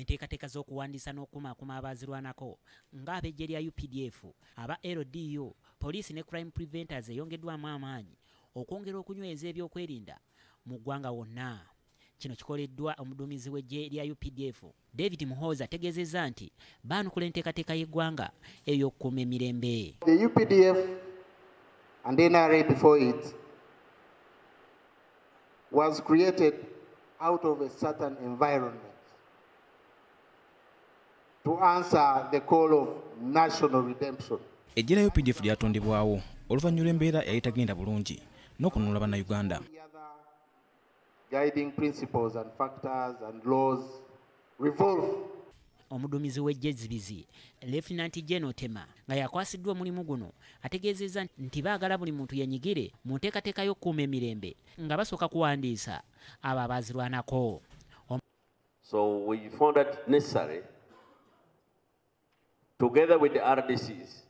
enteekateeka z'okuwandiisa n'okukumaakuma abaazirwanako ng'abejje lya updf aba ldu poliisi ne crime preventers eyongeddwamu amaanyi okwongera okunyweza ebyokwerinda mu ggwanga wonna. Kino kikoleddwa omuduumizi w'eggye lya updf david muhoozi ategeezezza nti baanukula enteekateeka y'eggwanga ey'okukuuma emirembe. The UPDF and NRA before it was created out of a certain environment to answer the call of national redemption. eggye lya updf lyatondebwawo oluvannyuma lw'embeera yali tagenda bulungi n'okununula bannayuganda guiding principles and factors and laws revolve. Omuduumizi w'eggye zibizi lefutinanti general tema nga yakwasiddwa omulimu guno ategeezezza nti baagala buli muntu yenyigire mu nteekateeka y'okukuuma emirembe nga basooka kuwandiisa abo abaazirwanako. So we found it necessary, together with the RDCs,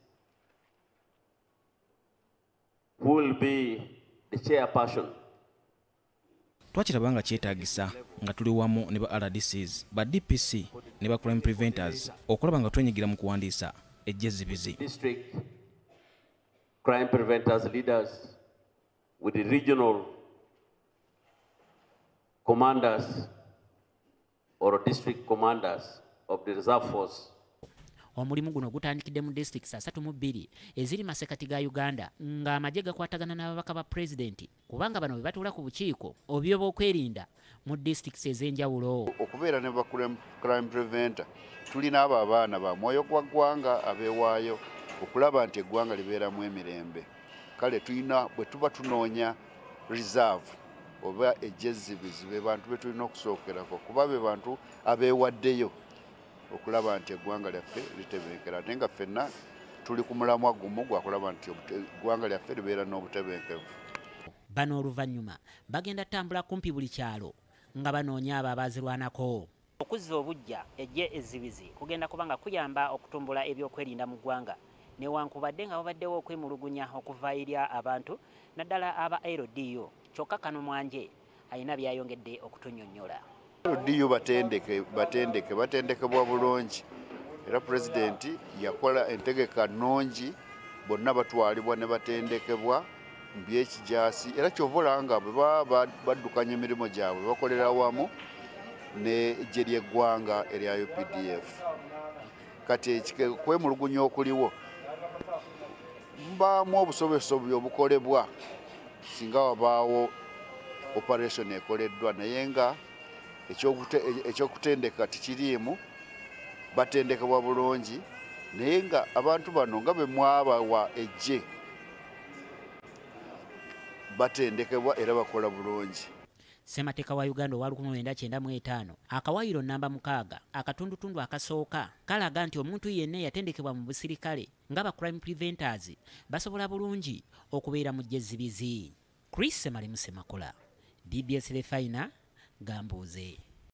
who will be the chairperson. Twakiraba nga kyetaagisa nga tuli wamu ne ba rdcs ba dpc ne ba crime preventers okulaba nga twenyigira mu kuwandiisa ejjezibizi. Crime preventers leaders with the regional commanders or district commanders of the reserve force omulimu guno gutandikidde mu disitulikisi asatu mu bbiri eziri masekati ga uganda ng'amagye gakwatagana n'ababaka ba pulezidenti kubanga bano bwe batuula ku bukiiko obyobwokwerinda mu disitulikisi ez'enjawulo. Okubeera ne ba crime preventer tulina abo abaana ba mwoyo gwa ggwanga abeewaayo okulaba nti eggwanga libeeramu emirembe. Kale tulina bwe tuba tunoonya reserve oba ejjezibizi be bantu be tulina okusookerako kuba be bantu abeewaddeyo okulaba nti eggwanga lyaffe litebenkera. Ate nga ffenna tuli ku mulamwa gumu gwakulaba nti eggwanga lyaffe libeera n'obutebenkevu. Bano oluvannyuma bagenda tambula kumpi buli kyalo nga banoonya abo abaazirwanako. Okuzza obujja ejje ezibizi kugenda kuba nga kuyamba okutumbula ebyokwerinda mu ggwanga. Newankubadde nga babaddewo okwemulugunya okuva eri abantu naddala aba ldu kyokka kano mwanje alina byayongedde okutunnyonnyola diyo batendeke batendeke batendekebwa bulungi. Era pulezidenti yakola entegeka nnungi bonna batwalibwa ne batendekebwa mu byekijasi era kyova olaba nga bwe baba ba- baddukanya emirimu gyabwe bakolera wamu n'eggye ly'eggwanga erya updf kati ekike- kwemulugunya okuliwo mbaamu obusobozi obukolebwa singa wabaawo operation ekoleddwa naye nga ekyokutendeka tikiriimu batendekebwa bulungi naye nga abantu bano nga bwe mwabawa ejje batendekebwa era bakola bulungi. Ssemateeka wa uganda owa 1995 akawaayiro namba mukaaga akatundutundu akasooka kalaga nti omuntu yenna eyatendekebwa mu busirikale nga ba crime preventers basobola bulungi okubeera mu jjezibizi chris semalimu semakola bbs lefina gambuuze